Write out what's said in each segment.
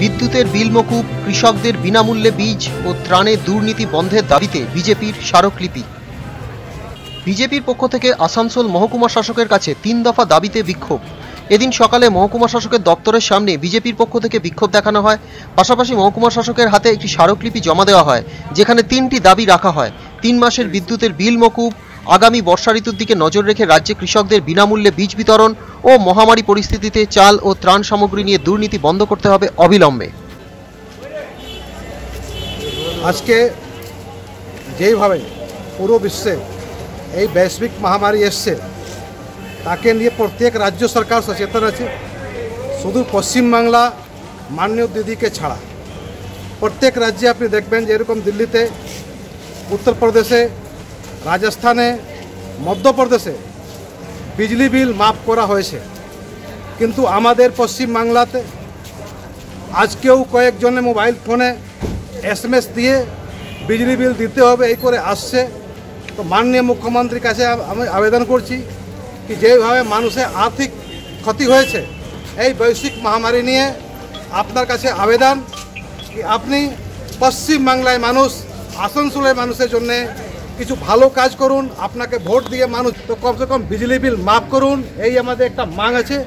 বিদ্যুতের বিল মকুব, কৃষকদের বিনামূল্যে বীজ ও ত্রাণে দুর্নীতি বন্ধের দাবিতে বিজেপির স্মারকলিপি। বিজেপির পক্ষ থেকে আসানসোল মহকুমা শাসকের কাছে তিন দফা দাবিতে বিক্ষোভ। এদিন সকালে মহকুমা শাসকের দপ্তরের সামনে বিজেপির পক্ষ থেকে বিক্ষোভ দেখানো হয়। পাশাপাশি মহকুমা শাসকের হাতে একটি স্মারকলিপি জমা দেওয়া হয়, যেখানে তিনটি দাবি রাখা হয়। তিন মাসের বিদ্যুতের বিল মকুব, আগামী বর্ষা ঋতুর দিকে নজর রেখে রাজ্যে কৃষকদের বিনামূল্যে বীজ বিতরণ ও মহামারী পরিস্থিতিতে চাল ও ত্রাণ সামগ্রী নিয়ে দুর্নীতি বন্ধ করতে হবে অবিলম্বে। আজকে যেইভাবে পুরো বিশ্বে এই বৈশ্বিক মহামারী এসছে, তাকে নিয়ে প্রত্যেক রাজ্য সরকার সচেতন আছে। শুধু পশ্চিমবাংলা মাননীয় দিদিকে ছাড়া। প্রত্যেক রাজ্যে আপনি দেখবেন যে এরকম দিল্লিতে, উত্তরপ্রদেশে, রাজস্থানে, মধ্যপ্রদেশে বিজলি বিল মাফ করা হয়েছে। কিন্তু আমাদের পশ্চিমবাংলাতে আজকেও কয়েকজনে মোবাইল ফোনে এসএমএস দিয়ে বিজলি বিল দিতে হবে, এই করে আসছে। তো মাননীয় মুখ্যমন্ত্রীর কাছে আমি আবেদন করছি কি যেভাবে মানুষের আর্থিক ক্ষতি হয়েছে, এই বৈশ্বিক মহামারী নিয়ে আপনার কাছে আবেদন কি আপনি পশ্চিমবাংলায় মানুষ, আসানসোলের মানুষের জন্যে কিছু ভালো কাজ করুন, আপনাকে ভোট দিয়ে মানুষ তো কমসে কম বিজলি বিল মাফ করুন, এই আমাদের একটা মাং আছে।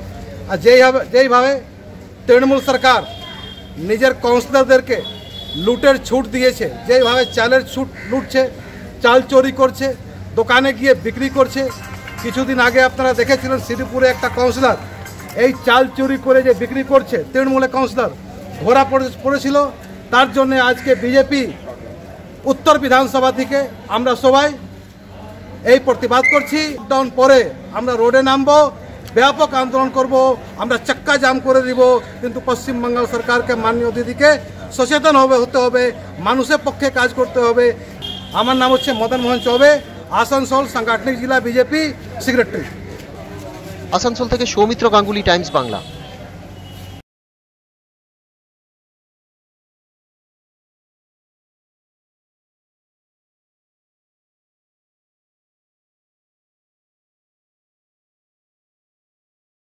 আর যেইভাবে যেইভাবে তৃণমূল সরকার নিজের কাউন্সিলরদেরকে লুটের ছুট দিয়েছে, যেইভাবে চালের ছুট লুটছে, চাল চুরি করছে, দোকানে গিয়ে বিক্রি করছে। কিছুদিন আগে আপনারা দেখেছিলেন শ্রীপুরে একটা কাউন্সিলর এই চাল চুরি করে যে বিক্রি করছে তৃণমূলের কাউন্সিলর ঘোরা পড়ে- পড়েছিল। তার জন্য আজকে বিজেপি উত্তর বিধানসভা থেকে আমরা সবাই এই প্রতিবাদ করছি। লকডাউন পরে আমরা রোডে নামবো, ব্যাপক আন্দোলন করব, আমরা চাক্কা জাম করে দিব, কিন্তু পশ্চিমবাংল সরকারকে মাননীয় দিদিকে সচেতন হবে, হতে হবে, মানুষের পক্ষে কাজ করতে হবে। আমার নাম হচ্ছে মদন মোহন চৌবে, আসানসোল, সাংগঠনিক জেলা বিজেপি সেক্রেটারি আসানসোল থেকে সৌমিত্র গাঙ্গুলি, টাইমস বাংলা।